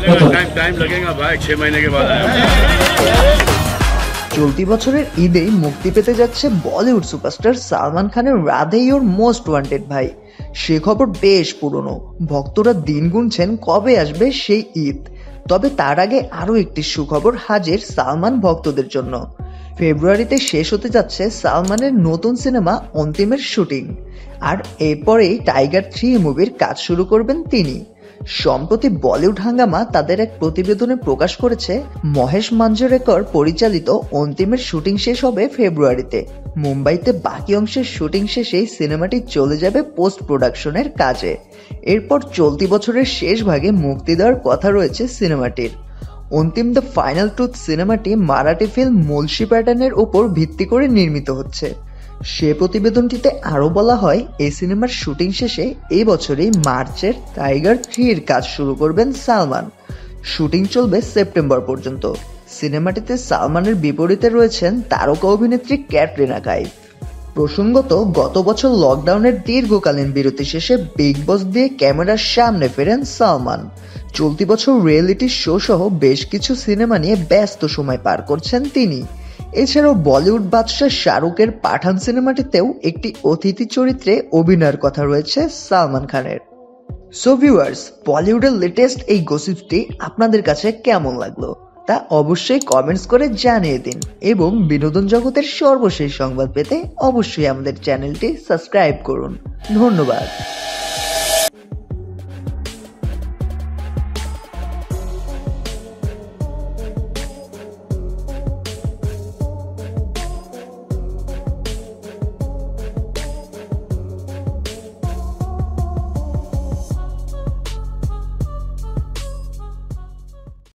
Time time लगेगा भाई छह महीने के बाद आया চলতি বছরের ঈদেই মুক্তি পেতে যাচ্ছে বলিউড সুপারস্টার সালমান খানের রাধে ইয়োর মোস্ট ওয়ান্টেড ভাই সে খবর বেশ পুরনো ভক্তরা দিন গুনছেন কবে আসবে সেই ঈদ তবে তার আগে আরও একটি সুখবর হাজির সালমান ভক্তদের জন্য ফেব্রুয়ারিতে শেষ হতে যাচ্ছে সালমানের নতুন সিনেমা অন্তিমের শুটিং আর এরপরেই টাইগার থ্রি মুভির কাজ শুরু করবেন তিনি সম্প্রতি বলিউড হাঙ্গামা তাদের এক প্রতিবেদনে প্রকাশ করেছে, মহেশ মাঞ্জরেকর পরিচালিত অন্তিমের শুটিং শেষ হবে ফেব্রুয়ারিতে। মুম্বাইতে বাকি অংশের শুটিং শেষেই সিনেমাটি চলে যাবে পোস্ট প্রোডাকশনের কাজে। এরপর চলতি বছরের শেষ ভাগে মুক্তি দেওয়ার কথা রয়েছে সিনেমাটির। অন্তিম দ্য ফাইনাল ট্রুথ সিনেমাটি মারাঠি ফিল্ম মুলশি প্যাটার্নের উপর ভিত্তি করে নির্মিত হচ্ছে। সে প্রতিবেদনটিতে আরও বলা হয়, এই সিনেমার শুটিং শেষে এই বছরই মার্চের টাইগার থ্রির কাজ শুরু করবেন সালমান। শুটিং চলবে সেপ্টেম্বর পর্যন্ত। সিনেমাটিতে সালমানের বিপরীতে রয়েছেন তারকা অভিনেত্রী ক্যাটরিনা কাইফ। প্রসঙ্গত, গত বছর লকডাউনের দীর্ঘকালীন বিরতি শেষে বিগ বস দিয়ে ক্যামেরার সামনে ফেরেন সালমান। চলতি বছর রিয়েলিটি শো সহ বেশ কিছু সিনেমা নিয়ে ব্যস্ত সময় পার করছেন তিনি। এছাড়াও বলিউড বাদশাহ শাহরুখের পাঠান সিনেমাটিতেও একটি অতিথি চরিত্রে অভিনয়ের কথা রয়েছে সালমান খানের। সো ভিউয়ার্স বলিউডের লেটেস্ট এই গসিপটি আপনাদের কাছে কেমন লাগল? তা অবশ্যই কমেন্টস করে জানিয়ে দিন এবং বিনোদন জগতের সর্বশেষ সংবাদ পেতে অবশ্যই আমাদের চ্যানেলটি সাবস্ক্রাইব করুন। ধন্যবাদ।